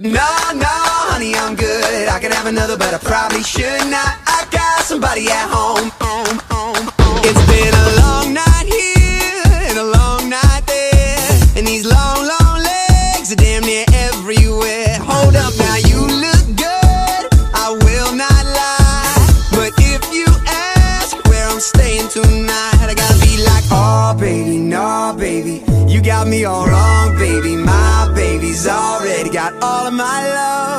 No, no, honey, I'm good. I could have another, but I probably should not. I got somebody at home. home, home, home. It's been a long night here and a long night there, and these long, long legs are damn near everywhere. Hold up, now you look good. I will not lie, but if you ask where I'm staying tonight, I gotta be like, oh baby, no baby, you got me all wrong, baby. My baby's already got all of my love.